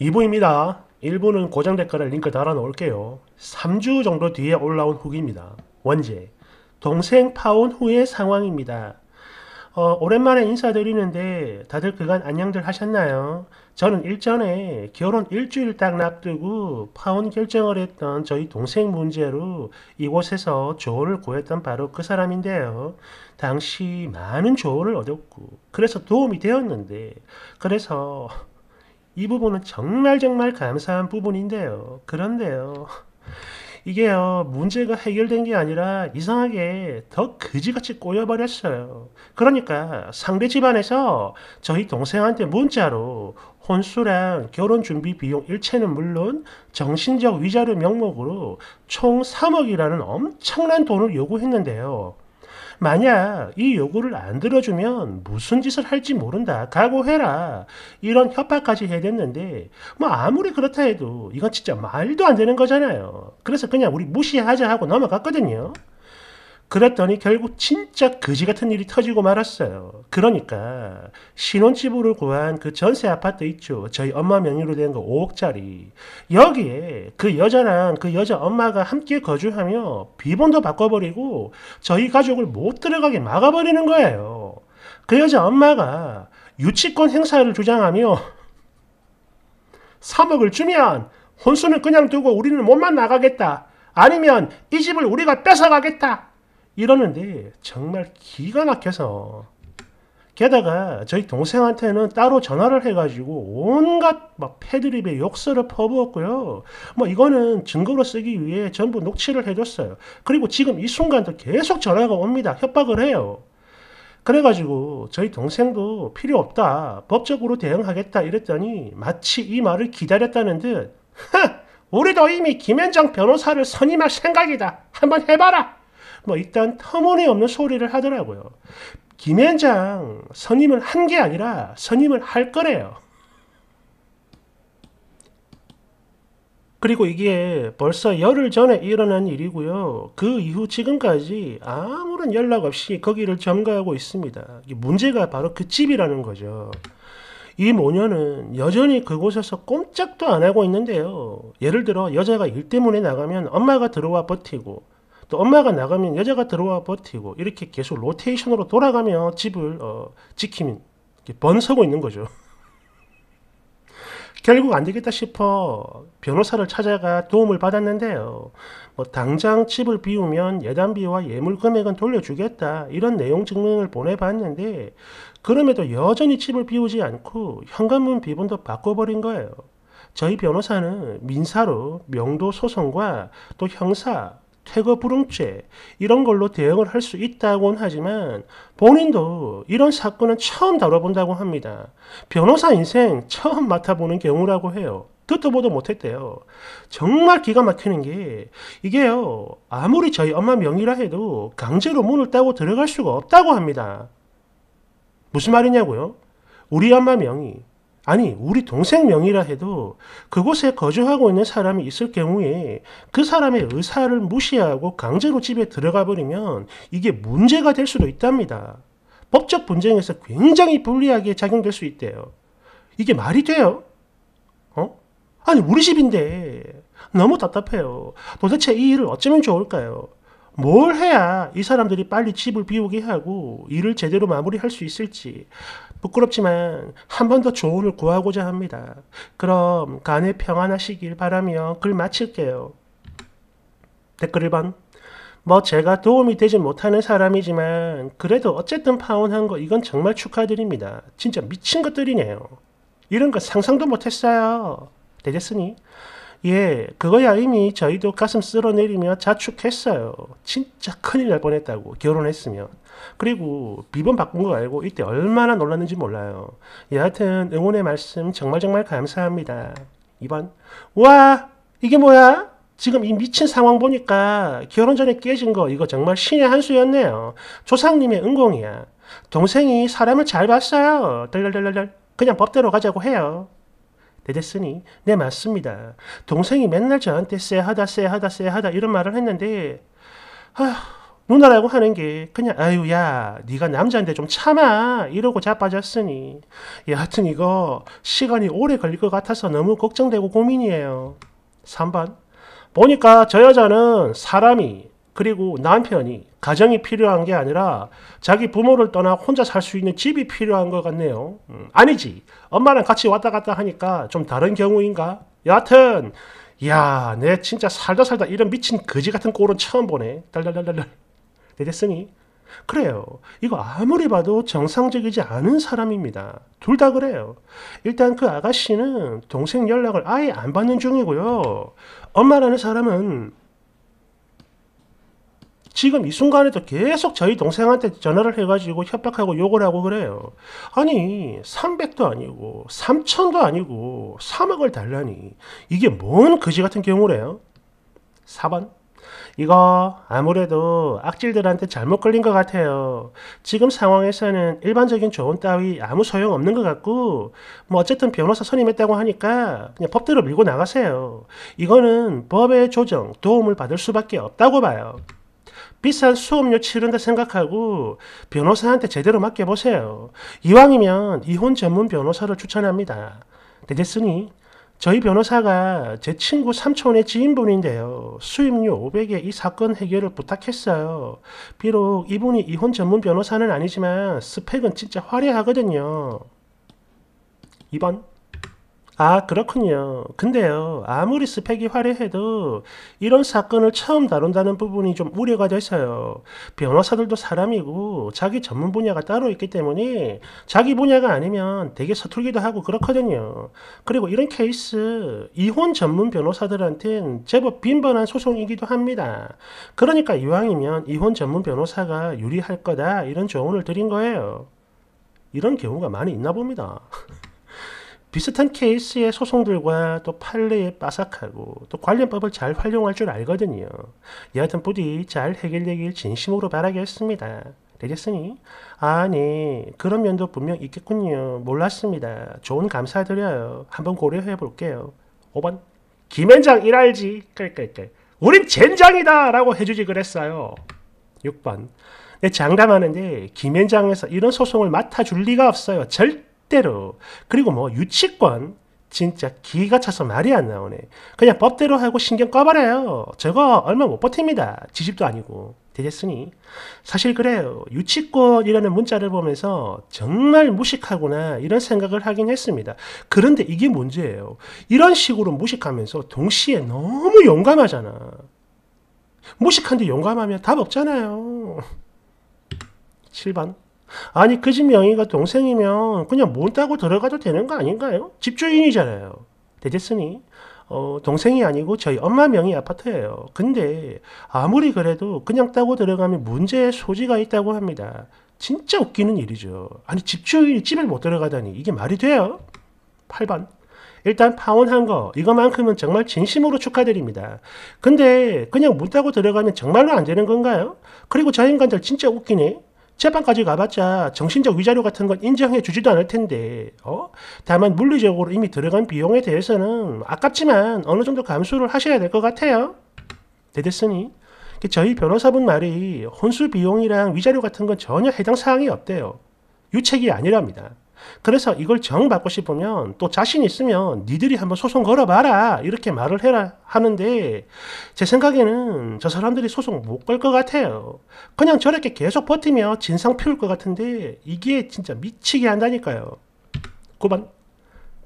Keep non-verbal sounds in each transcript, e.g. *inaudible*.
2부입니다. 1부는 고정 댓글에 링크 달아 놓을게요. 3주 정도 뒤에 올라온 후기입니다. 원제. 동생 파혼 후의 상황입니다. 어, 오랜만에 인사드리는데 다들 그간 안녕들 하셨나요? 저는 일전에 결혼 일주일 딱 납두고 파혼 결정을 했던 저희 동생 문제로 이곳에서 조언을 구했던 바로 그 사람인데요. 당시 많은 조언을 얻었고 그래서 도움이 되었는데 그래서 이 부분은 정말 정말 감사한 부분인데요. 그런데요. 이게요, 문제가 해결된 게 아니라 이상하게 더 그지같이 꼬여버렸어요. 그러니까 상대 집안에서 저희 동생한테 문자로 혼수랑 결혼 준비 비용 일체는 물론 정신적 위자료 명목으로 총 3억이라는 엄청난 돈을 요구했는데요. 만약 이 요구를 안 들어주면 무슨 짓을 할지 모른다. 각오해라. 이런 협박까지 해댔는데 뭐 아무리 그렇다 해도 이건 진짜 말도 안 되는 거잖아요. 그래서 그냥 우리 무시하자 하고 넘어갔거든요. 그랬더니 결국 진짜 거지 같은 일이 터지고 말았어요. 그러니까 신혼집으로 구한 그 전세 아파트 있죠. 저희 엄마 명의로 된 거 5억짜리. 여기에 그 여자랑 그 여자 엄마가 함께 거주하며 비번도 바꿔버리고 저희 가족을 못 들어가게 막아버리는 거예요. 그 여자 엄마가 유치권 행사를 주장하며 *laughs* 3억을 주면 혼수는 그냥 두고 우리는 몸만 나가겠다. 아니면 이 집을 우리가 뺏어가겠다. 이러는데 정말 기가 막혀서 게다가 저희 동생한테는 따로 전화를 해가지고 온갖 막 패드립에 욕설을 퍼부었고요. 뭐 이거는 증거로 쓰기 위해 전부 녹취를 해줬어요. 그리고 지금 이 순간도 계속 전화가 옵니다. 협박을 해요. 그래가지고 저희 동생도 필요 없다. 법적으로 대응하겠다 이랬더니 마치 이 말을 기다렸다는 듯 우리도 이미 김현정 변호사를 선임할 생각이다. 한번 해봐라. 뭐 일단 터무니없는 소리를 하더라고요. 김현장 선임을 한 게 아니라 선임을 할 거래요. 그리고 이게 벌써 열흘 전에 일어난 일이고요. 그 이후 지금까지 아무런 연락 없이 거기를 점거하고 있습니다. 문제가 바로 그 집이라는 거죠. 이 모녀는 여전히 그곳에서 꼼짝도 안 하고 있는데요. 예를 들어 여자가 일 때문에 나가면 엄마가 들어와 버티고 또 엄마가 나가면 여자가 들어와 버티고 이렇게 계속 로테이션으로 돌아가며 집을 어, 지키면 번서고 있는 거죠. *laughs* 결국 안 되겠다 싶어 변호사를 찾아가 도움을 받았는데요. 뭐 당장 집을 비우면 예단비와 예물 금액은 돌려주겠다 이런 내용 증명을 보내봤는데 그럼에도 여전히 집을 비우지 않고 현관문 비번도 바꿔버린 거예요. 저희 변호사는 민사로 명도 소송과 또 형사 퇴거 불응죄 이런 걸로 대응을 할 수 있다고는 하지만 본인도 이런 사건은 처음 다뤄본다고 합니다. 변호사 인생 처음 맡아보는 경우라고 해요. 듣도 보도 못했대요. 정말 기가 막히는 게 이게요. 아무리 저희 엄마 명의라 해도 강제로 문을 따고 들어갈 수가 없다고 합니다. 무슨 말이냐고요? 우리 엄마 명의 아니, 우리 동생 명의라 해도 그곳에 거주하고 있는 사람이 있을 경우에 그 사람의 의사를 무시하고 강제로 집에 들어가 버리면 이게 문제가 될 수도 있답니다. 법적 분쟁에서 굉장히 불리하게 작용될 수 있대요. 이게 말이 돼요? 어? 아니, 우리 집인데 너무 답답해요. 도대체 이 일을 어쩌면 좋을까요? 뭘 해야 이 사람들이 빨리 집을 비우게 하고 일을 제대로 마무리할 수 있을지 부끄럽지만 한 번 더 조언을 구하고자 합니다. 그럼 간에 평안하시길 바라며 글 마칠게요. 댓글 1번 뭐 제가 도움이 되지 못하는 사람이지만 그래도 어쨌든 파혼한 거 이건 정말 축하드립니다. 진짜 미친 것들이네요. 이런 거 상상도 못했어요. 되겠으니 예, 그거야 이미 저희도 가슴 쓸어내리며 자축했어요. 진짜 큰일 날 뻔했다고 결혼했으면. 그리고 비번 바꾼 거 알고 이때 얼마나 놀랐는지 몰라요. 여하튼 응원의 말씀 정말 정말 감사합니다. 2번 와 이게 뭐야? 지금 이 미친 상황 보니까 결혼 전에 깨진 거 이거 정말 신의 한 수였네요. 조상님의 은공이야. 동생이 사람을 잘 봤어요. 덜덜덜덜 그냥 법대로 가자고 해요. 되됐으니 네 맞습니다. 동생이 맨날 저한테 쎄하다 쎄하다 쎄하다 이런 말을 했는데 아 누나라고 하는 게 그냥 아유 야 네가 남자인데 좀 참아 이러고 자빠졌으니 여하튼 이거 시간이 오래 걸릴 것 같아서 너무 걱정되고 고민이에요. 3번 보니까 저 여자는 사람이 그리고 남편이 가정이 필요한 게 아니라 자기 부모를 떠나 혼자 살 수 있는 집이 필요한 것 같네요. 음, 아니지. 엄마랑 같이 왔다 갔다 하니까 좀 다른 경우인가? 여하튼 야, 내 진짜 살다 살다 이런 미친 거지 같은 꼴은 처음 보네. 달달달달달. 네, 됐으니 그래요. 이거 아무리 봐도 정상적이지 않은 사람입니다. 둘 다 그래요. 일단 그 아가씨는 동생 연락을 아예 안 받는 중이고요. 엄마라는 사람은 지금 이 순간에도 계속 저희 동생한테 전화를 해가지고 협박하고 욕을 하고 그래요. 아니 300도 아니고 3천도 아니고 3억을 달라니 이게 뭔 거지 같은 경우래요. 4번 이거 아무래도 악질들한테 잘못 걸린 것 같아요. 지금 상황에서는 일반적인 조언 따위 아무 소용 없는 것 같고 뭐 어쨌든 변호사 선임했다고 하니까 그냥 법대로 밀고 나가세요. 이거는 법의 조정, 도움을 받을 수밖에 없다고 봐요. 비싼 수업료 치른다 생각하고 변호사한테 제대로 맡겨보세요. 이왕이면 이혼 전문 변호사를 추천합니다. 되겠으니 저희 변호사가 제 친구 삼촌의 지인분인데요. 수임료 500에 이 사건 해결을 부탁했어요. 비록 이분이 이혼 전문 변호사는 아니지만 스펙은 진짜 화려하거든요. 2번 아, 그렇군요. 근데요, 아무리 스펙이 화려해도 이런 사건을 처음 다룬다는 부분이 좀 우려가 돼서요. 변호사들도 사람이고 자기 전문 분야가 따로 있기 때문에 자기 분야가 아니면 되게 서툴기도 하고 그렇거든요. 그리고 이런 케이스, 이혼 전문 변호사들한테는 제법 빈번한 소송이기도 합니다. 그러니까 이왕이면 이혼 전문 변호사가 유리할 거다, 이런 조언을 드린 거예요. 이런 경우가 많이 있나 봅니다. *laughs* 비슷한 케이스의 소송들과 또 판례에 빠삭하고 또 관련법을 잘 활용할 줄 알거든요. 여하튼 부디 잘 해결되길 진심으로 바라겠습니다. 되겠으니? 아, 네. 그런 면도 분명 있겠군요. 몰랐습니다. 좋은 감사드려요. 한번 고려해 볼게요. 5번. 김현장. 깔깔깔. 우린 젠장이다! 라고 해주지 그랬어요. 6번. 네, 장담하는데 김현장에서 이런 소송을 맡아줄 리가 없어요. 절 법대로 그리고 뭐 유치권 진짜 기가 차서 말이 안 나오네. 그냥 법대로 하고 신경 꺼버려요. 저거 얼마 못 버팁니다. 지집도 아니고. 되겠으니 사실 그래요. 유치권이라는 문자를 보면서 정말 무식하구나 이런 생각을 하긴 했습니다. 그런데 이게 문제예요. 이런 식으로 무식하면서 동시에 너무 용감하잖아. 무식한데 용감하면 답 없잖아요. 7번 아니 그 집 명의가 동생이면 그냥 못 따고 들어가도 되는 거 아닌가요? 집주인이잖아요. 되겠으니 어, 동생이 아니고 저희 엄마 명의 아파트예요. 근데 아무리 그래도 그냥 따고 들어가면 문제의 소지가 있다고 합니다. 진짜 웃기는 일이죠. 아니 집주인이 집에 못 들어가다니 이게 말이 돼요? 8번 일단 파혼한 거 이거만큼은 정말 진심으로 축하드립니다. 근데 그냥 문 따고 들어가면 정말로 안 되는 건가요? 그리고 저 인간들 진짜 웃기네. 재판까지 가봤자 정신적 위자료 같은 건 인정해 주지도 않을 텐데, 어? 다만 물리적으로 이미 들어간 비용에 대해서는 아깝지만 어느 정도 감수를 하셔야 될 것 같아요. 되됐으니 저희 변호사분 말이 혼수 비용이랑 위자료 같은 건 전혀 해당 사항이 없대요. 유책이 아니랍니다. 그래서 이걸 정받고 싶으면 또 자신 있으면 니들이 한번 소송 걸어봐라 이렇게 말을 해라 하는데 제 생각에는 저 사람들이 소송 못 걸 것 같아요. 그냥 저렇게 계속 버티며 진상 피울 것 같은데 이게 진짜 미치게 한다니까요. 9번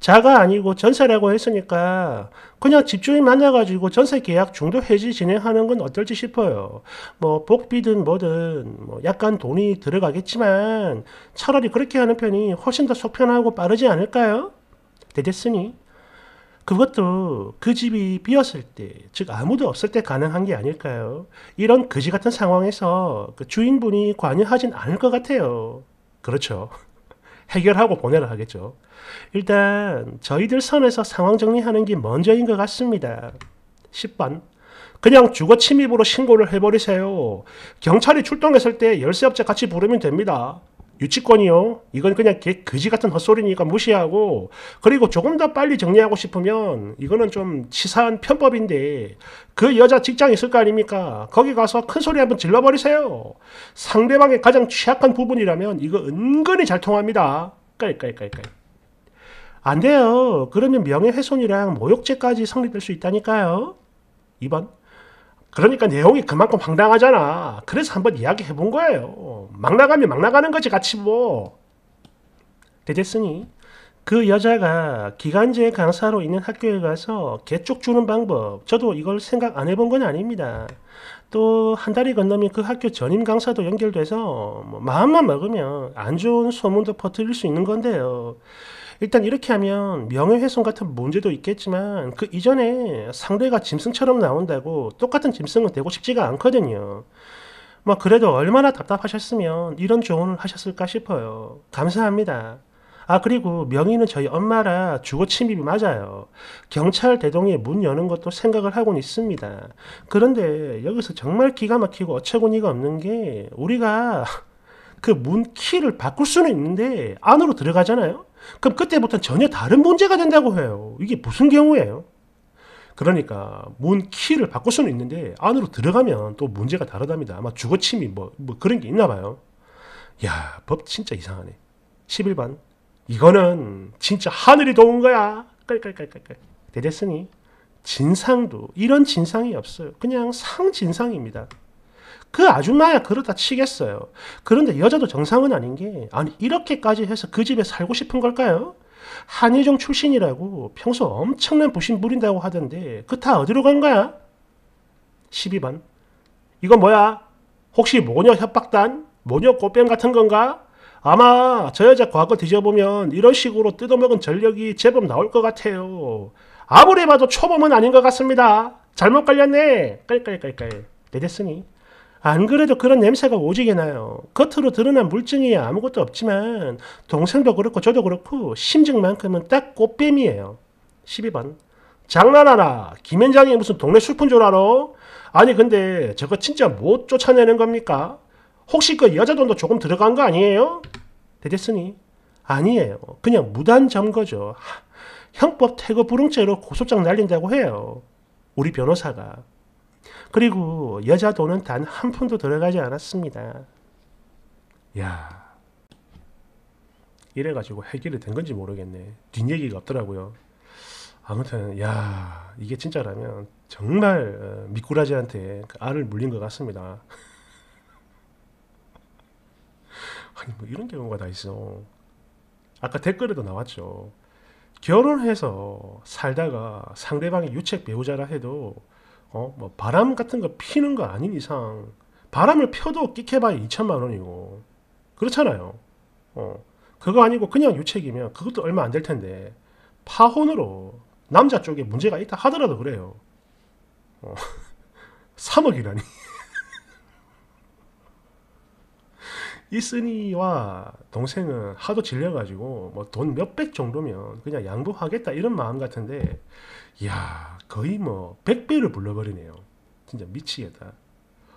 자가 아니고 전세라고 했으니까 그냥 집주인 만나가지고 전세 계약 중도 해지 진행하는 건 어떨지 싶어요. 뭐 복비든 뭐든 뭐 약간 돈이 들어가겠지만 차라리 그렇게 하는 편이 훨씬 더 속편하고 빠르지 않을까요? 되겠으니 그것도 그 집이 비었을 때, 즉 아무도 없을 때 가능한 게 아닐까요? 이런 거지 같은 상황에서 그 주인분이 관여하진 않을 것 같아요. 그렇죠. 해결하고 보내라 하겠죠. 일단 저희들 선에서 상황 정리하는 게 먼저인 것 같습니다. 10번. 그냥 주거 침입으로 신고를 해버리세요. 경찰이 출동했을 때 열쇠업체 같이 부르면 됩니다. 유치권이요. 이건 그냥 개 거지 같은 헛소리니까 무시하고 그리고 조금 더 빨리 정리하고 싶으면 이거는 좀 치사한 편법인데 그 여자 직장 있을 거 아닙니까? 거기 가서 큰 소리 한번 질러버리세요. 상대방의 가장 취약한 부분이라면 이거 은근히 잘 통합니다. 깔깔깔깔. 안 돼요. 그러면 명예훼손이랑 모욕죄까지 성립될 수 있다니까요. 2번. 그러니까 내용이 그만큼 황당하잖아. 그래서 한번 이야기해 본 거예요. 막 나가면 막 나가는 거지 같이 뭐. 대됐으니 그 여자가 기간제 강사로 있는 학교에 가서 개쪽 주는 방법 저도 이걸 생각 안 해본 건 아닙니다. 또 한 달이 건너면 그 학교 전임 강사도 연결돼서 뭐 마음만 먹으면 안 좋은 소문도 퍼뜨릴 수 있는 건데요. 일단 이렇게 하면 명예훼손 같은 문제도 있겠지만 그 이전에 상대가 짐승처럼 나온다고 똑같은 짐승은 되고 싶지가 않거든요. 뭐 그래도 얼마나 답답하셨으면 이런 조언을 하셨을까 싶어요. 감사합니다. 아 그리고 명의는 저희 엄마라 주거 침입이 맞아요. 경찰 대동에 문 여는 것도 생각을 하고는 있습니다. 그런데 여기서 정말 기가 막히고 어처구니가 없는 게 우리가 *laughs* 그 문 키를 바꿀 수는 있는데 안으로 들어가잖아요. 그럼 그때부터는 전혀 다른 문제가 된다고 해요. 이게 무슨 경우예요? 그러니까 문 키를 바꿀 수는 있는데 안으로 들어가면 또 문제가 다르답니다. 아마 주거 침입 뭐, 뭐 그런 게 있나 봐요. 야, 법 진짜 이상하네. 11번. 이거는 진짜 하늘이 도운 거야. 깔깔깔깔깔. 대됐으니 진상도 이런 진상이 없어요. 그냥 상진상입니다. 그 아줌마야 그러다 치겠어요. 그런데 여자도 정상은 아닌 게 아니 이렇게까지 해서 그 집에 살고 싶은 걸까요? 한예종 출신이라고 평소 엄청난 부심 부린다고 하던데 그 다 어디로 간 거야? 12번 이건 뭐야? 혹시 모녀 협박단? 모녀 꽃뱀 같은 건가? 아마 저 여자 과거 뒤져보면 이런 식으로 뜯어먹은 전력이 제법 나올 것 같아요. 아무리 봐도 초범은 아닌 것 같습니다. 잘못 걸렸네. 깔깔깔깔. 내 됐으니 안 그래도 그런 냄새가 오지게 나요. 겉으로 드러난 물증이 아무것도 없지만 동생도 그렇고 저도 그렇고 심증만큼은 딱 꽃뱀이에요. 12번. 장난하나? 김현장이 무슨 동네 술꾼 줄 알아? 아니 근데 저거 진짜 못 쫓아내는 겁니까? 혹시 그 여자 돈도 조금 들어간 거 아니에요? 대됐으니 아니에요. 그냥 무단 점거죠. 형법 태거 불응죄로 고소장 날린다고 해요. 우리 변호사가. 그리고 여자 돈은 단 한 푼도 들어가지 않았습니다. 야 이래가지고 해결이 된 건지 모르겠네. 뒷얘기가 없더라고요. 아무튼 야 이게 진짜라면 정말 어, 미꾸라지한테 그 알을 물린 것 같습니다. *laughs* 아니 뭐 이런 경우가 다 있어. 아까 댓글에도 나왔죠. 결혼해서 살다가 상대방이 유책 배우자라 해도 어, 뭐 바람 같은 거 피는 거 아닌 이상 바람을 펴도 끼켜봐야 2천만 원이고 그렇잖아요. 어, 그거 아니고 그냥 유책이면 그것도 얼마 안 될 텐데 파혼으로 남자 쪽에 문제가 있다 하더라도 그래요. 어, *laughs* 3억이라니. *laughs* 이순이와 동생은 하도 질려가지고 뭐 돈 몇백 정도면 그냥 양보하겠다 이런 마음 같은데 이야 거의 뭐 100배를 불러버리네요. 진짜 미치겠다.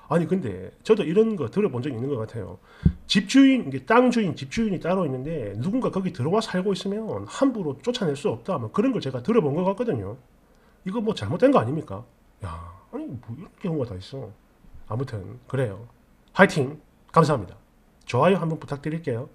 아니 근데 저도 이런 거 들어본 적 있는 것 같아요. 집주인, 땅 주인, 집주인이 따로 있는데 누군가 거기 들어와 살고 있으면 함부로 쫓아낼 수 없다. 뭐 그런 걸 제가 들어본 것 같거든요. 이거 뭐 잘못된 거 아닙니까? 야, 아니 뭐 이런 경우가 다 있어. 아무튼 그래요. 화이팅! 감사합니다. 좋아요 한번 부탁드릴게요.